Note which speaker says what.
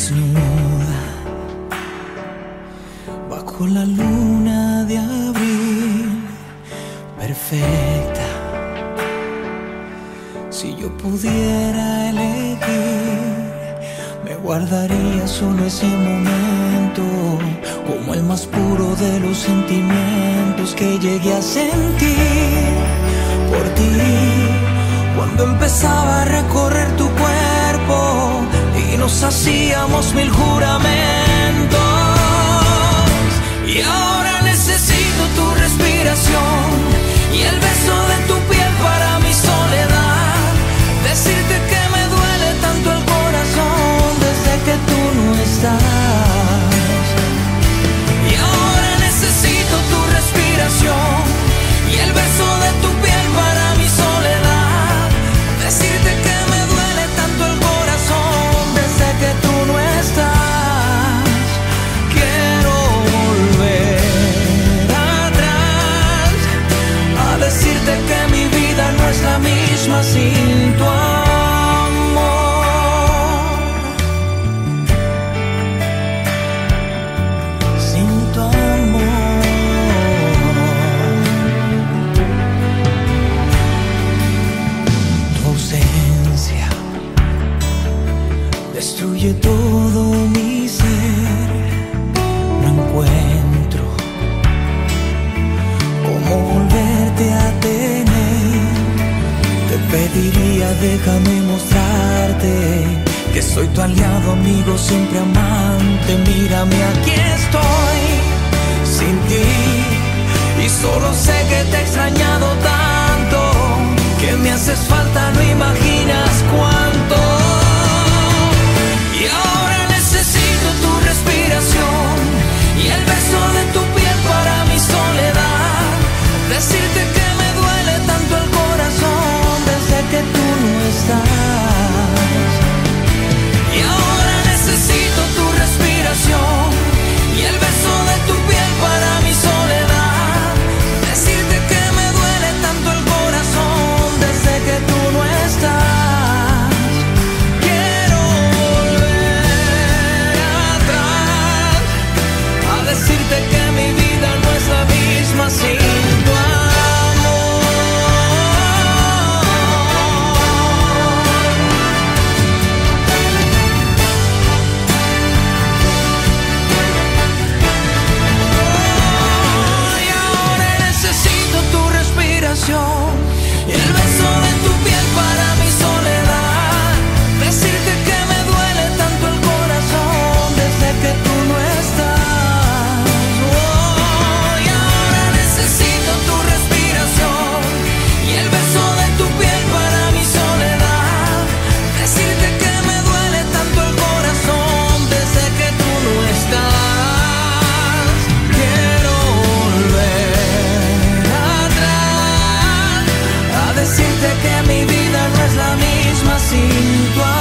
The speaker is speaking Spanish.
Speaker 1: desnuda bajo la luna de abril, perfecta. Si yo pudiera elegir, me guardaría solo ese momento como el más puro de los sentimientos que llegué a sentir por ti cuando empezaba a recorrer tu cuerpo y nos hacíamos mil juramentos. Es la misma sin tu amor. Sin tu amor. Tu ausencia destruye todo mi Te pediría, déjame mostrarte que soy tu aliado, amigo, siempre amante. Mírame, aquí estoy sin ti y solo sé que te he extrañado decirte que mi vida no es la misma sin tu.